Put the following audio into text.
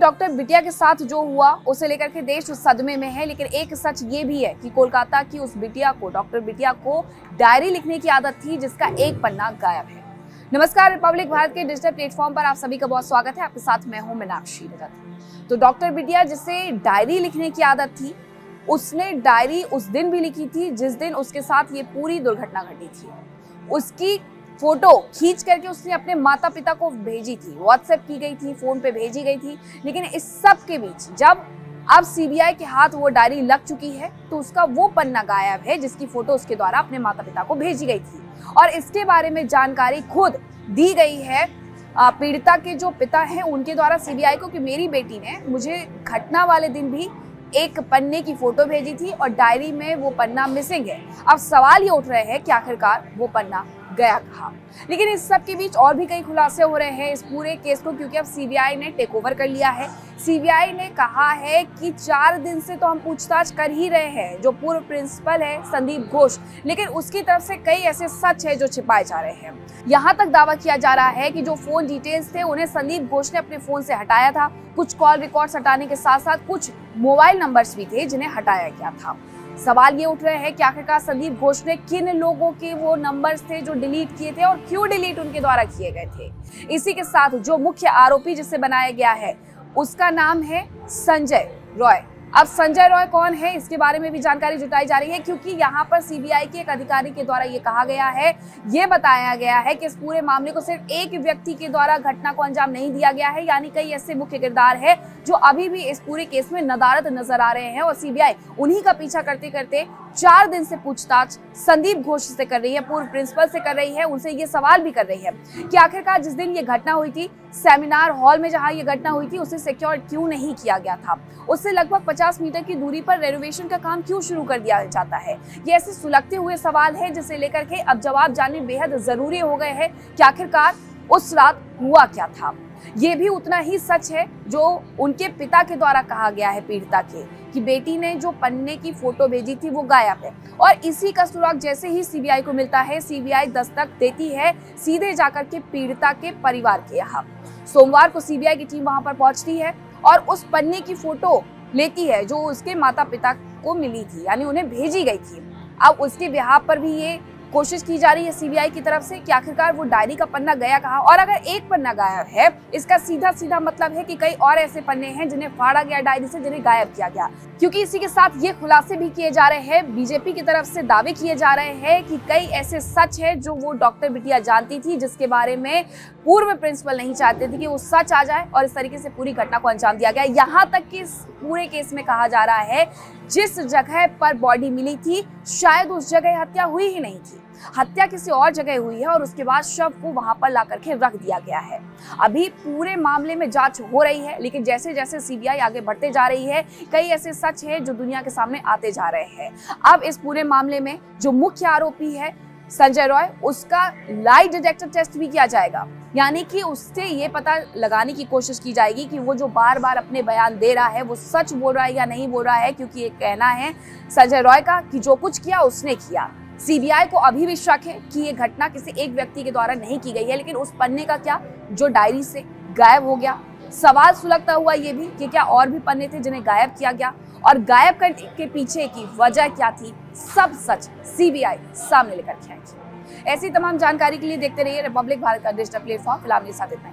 Doctor बिटिया के साथ जो हुआ, उसे लेकर के देश सदमे में है, लेकिन एक सच ये भी है कि कोलकाता की उस बिटिया को, डॉक्टर बिटिया को डायरी लिखने की आदत थी, जिसका एक पन्ना गायब है। नमस्कार, रिपब्लिक भारत के डिजिटल प्लेटफॉर्म पर आप सभी का बहुत स्वागत है। आपके साथ मैं हूँ मीनाक्षी रजत। तो डॉक्टर बिटिया जिसे डायरी लिखने की आदत थी, उसने डायरी उस दिन भी लिखी थी, जिस दिन उसके साथ ये पूरी दुर्घटना घटी थी। उसकी फ़ोटो खींच करके उसने अपने माता पिता को भेजी थी। व्हाट्सएप की गई थी, फ़ोन पे भेजी गई थी। लेकिन इस सब के बीच जब अब सीबीआई के हाथ वो डायरी लग चुकी है तो उसका वो पन्ना गायब है जिसकी फ़ोटो उसके द्वारा अपने माता पिता को भेजी गई थी। और इसके बारे में जानकारी खुद दी गई है। पीड़िता के जो पिता हैं, उनके द्वारा सीबीआई को कि मेरी बेटी ने मुझे घटना वाले दिन भी एक पन्ने की फ़ोटो भेजी थी और डायरी में वो पन्ना मिसिंग है। अब सवाल ये उठ रहे हैं कि आखिरकार वो पन्ना गया कहा लेकिन इस सब के बीच और भी कई खुलासे हो रहे हैं इस पूरे केस को, क्योंकि अब सीबीआई ने टेक ओवर कर लिया है। सीबीआई ने कहा है कि चार दिन से तो हम पूछताछ कर ही रहे हैं, जो पूर्व प्रिंसिपल है, संदीप घोष। लेकिन उसकी तरफ़ से कई ऐसे सच है जो छिपाए जा रहे हैं। यहाँ तक दावा किया जा रहा है कि जो फ़ोन डिटेल्स थे, उन्हें संदीप घोष ने अपने फ़ोन से हटाया था। कुछ कॉल रिकॉर्ड्स हटाने के साथ साथ कुछ मोबाइल नंबर्स भी थे, जिन्हें हटाया गया था। सवाल ये उठ रहे हैं कि आखिरकार संदीप घोष ने किन लोगों के वो नंबर्स थे जो डिलीट किए थे और क्यों डिलीट उनके द्वारा किए गए थे? इसी के साथ जो मुख्य आरोपी जिसे बनाया गया है, उसका नाम है संजय रॉय। अब संजय रॉय कौन है, इसके बारे में भी जानकारी जुटाई जा रही है, क्योंकि यहाँ पर सीबीआई के एक अधिकारी के द्वारा ये कहा गया है, ये बताया गया है कि इस पूरे मामले को सिर्फ़ एक व्यक्ति के द्वारा घटना को अंजाम नहीं दिया गया है, यानी कई ऐसे मुख्य किरदार है, जो अभी भी इस पूरे केस में नदारत नज़र आ रहे हैं और सीबीआई उन्हीं का पीछा करते करते चार दिन से पूछताछ संदीप घोष से कर रही है, पूर्व प्रिंसिपल से कर रही है, उनसे ये सवाल भी कर रही है कि आखिरकार जिस दिन ये घटना हुई थी, सेमिनार हॉल में जहाँ ये घटना हुई थी, उसे सिक्योर क्यों नहीं किया गया था? उससे लगभग 50 मीटर की दूरी पर रेनोवेशन का काम क्यों शुरू कर दिया जाता है? ये ऐसे सुलगते हुए सवाल है जिसे लेकर के अब जवाब जानने बेहद ज़रूरी हो गए है कि आखिरकार उस रात हुआ क्या था? ये भी उतना ही सच है जो उनके पिता के द्वारा कहा गया है पीड़िता के, कि बेटी ने जो पन्ने की फ़ोटो भेजी थी वो गायब है। और इसी का सुराग जैसे ही सीबीआई को मिलता है, सीबीआई दस्तक देती है सीधे जाकर के पीड़िता के परिवार के यहाँ। सोमवार को सीबीआई की टीम वहाँ पर पहुँचती है और उस पन्ने की फ़ोटो लेती है जो उसके माता पिता को मिली थी, यानी उन्हें भेजी गई थी। अब उसके बिहार पर भी ये कोशिश की जा रही है सीबीआई की तरफ़ से कि आखिरकार वो डायरी का पन्ना गया कहा? और अगर एक पन्ना गायब है, इसका सीधा सीधा मतलब है कि कई और ऐसे पन्ने हैं जिन्हें फाड़ा गया डायरी से, जिन्हें गायब किया गया। क्योंकि इसी के साथ ये खुलासे भी किए जा रहे हैं बीजेपी की तरफ़ से दावे किए जा रहे हैं कि कई ऐसे सच है जो वो डॉक्टर बिटिया जानती थी, जिसके बारे में पूर्व प्रिंसिपल नहीं चाहते थे कि वो सच आ जाए और इस तरीके से पूरी घटना को अंजाम दिया गया। यहाँ तक कि इस पूरे केस में कहा जा रहा है, जिस जगह पर बॉडी मिली थी शायद उस जगह हत्या हुई ही नहीं थी। हत्या किसी और जगह हुई है और उसके बाद शव को वहाँ पर ला करके रख दिया गया है। अभी पूरे मामले में जाँच हो रही है, लेकिन जैसे जैसे सीबीआई आगे बढ़ते जा रही है, कई ऐसे सच है जो दुनिया के सामने आते जा रहे हैं। अब इस पूरे मामले में जो मुख्य आरोपी है संजय रॉय, उसका लाई डिटेक्टर टेस्ट भी किया जाएगा। यानी कि उससे ये पता लगाने की कोशिश की जाएगी कि वो जो बार बार अपने बयान दे रहा है, वो सच बोल रहा है या नहीं बोल रहा है, क्योंकि ये कहना है संजय रॉय का कि जो कुछ किया, उसने किया। सीबीआई को अभी भी शक है कि ये घटना किसी एक व्यक्ति के द्वारा नहीं की गई है, लेकिन उस पन्ने का क्या? जो डायरी से गायब हो गया। सवाल सुलगता हुआ ये भी कि क्या और भी पन्ने थे जिन्हें गायब किया गया? और गायब करने के पीछे की वजह क्या थी? सब सच सीबीआई सामने लेकर के आएगी ऐसी तमाम जानकारी के लिए देखते रहिए रिपब्लिक भारत का डिजिटल प्लेटफॉर्म फ़िलहाल मेरे साथ इतना